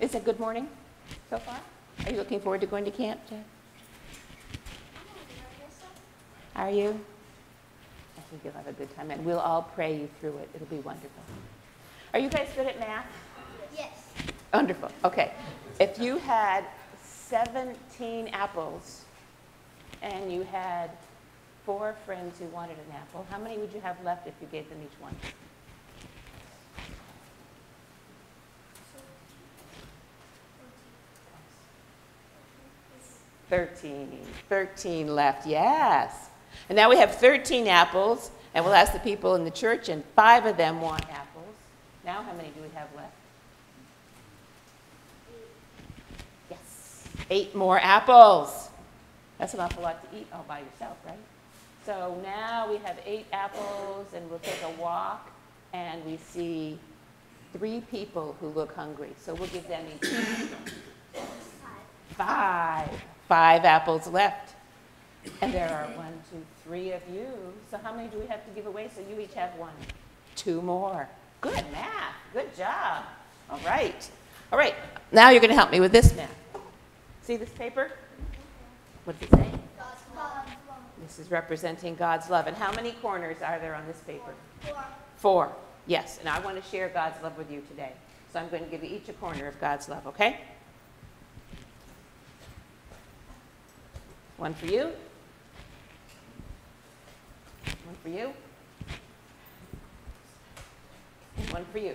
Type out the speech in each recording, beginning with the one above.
Is it good morning so far? Are you looking forward to going to camp, Jeff? Are you? I think you'll have a good time, and we'll all pray you through it. It'll be wonderful. Are you guys good at math? Yes. Wonderful. Okay. If you had 17 apples and you had four friends who wanted an apple, how many would you have left if you gave them each one? Thirteen. Thirteen left, yes. And now we have 13 apples, and we'll ask the people in the church, and five of them want apples. Now, how many do we have left? Yes, eight more apples. That's an awful lot to eat all by yourself, right? So now we have eight apples, and we'll take a walk, and we see three people who look hungry. So we'll give them each five. Five apples left. And there are one, two, three of you. So how many do we have to give away? So you each have one. Two more. Good math. Good job. All right. All right. Now you're going to help me with this math. See this paper? What does it say? God's love. This is representing God's love. And how many corners are there on this paper? Four. Four. Yes. And I want to share God's love with you today. So I'm going to give you each a corner of God's love, okay? One for you. One for you. And one for you.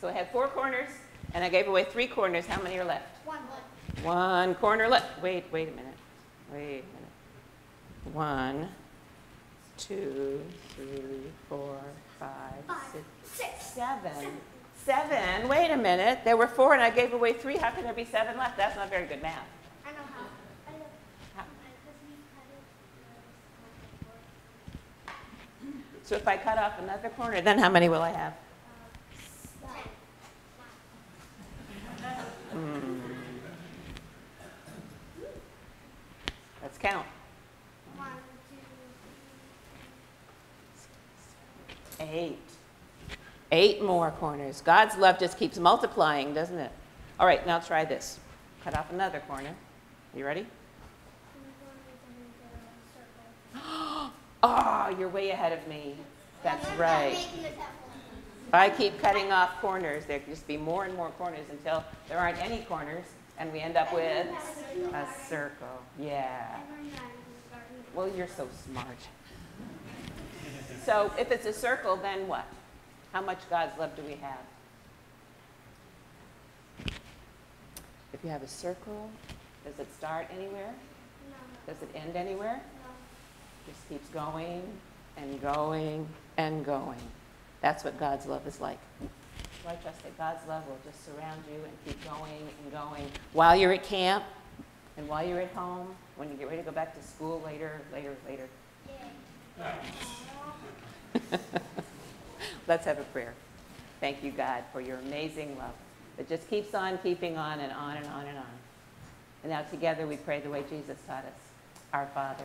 So I had four corners, and I gave away three corners. How many are left? One. One corner left. Wait, wait a minute. Wait a minute. One, two, three, four, five, Five. six, Six. seven. Seven. Wait a minute. There were four, and I gave away three. How can there be seven left? That's not very good math. I know how. I know. How- Because we cut it. So if I cut off another corner, then how many will I have? Hmm. Let's count. Two, Eight. Eight more corners. God's love just keeps multiplying, doesn't it? All right, now try this. Cut off another corner. You ready? You're way ahead of me. That's right. If I keep cutting off corners, there can just be more and more corners until there aren't any corners, and we end up with a circle. Yeah. Well, you're so smart. So if it's a circle, then what? How much God's love do we have? If you have a circle, does it start anywhere? Does it end anywhere? Just keeps going and going and going. That's what God's love is like. I trust that God's love will just surround you and keep going and going while you're at camp and while you're at home, when you get ready to go back to school later, later, later. Let's have a prayer. Thank you, God, for your amazing love that just keeps on keeping on and on and on and on. And now together we pray the way Jesus taught us. Our Father,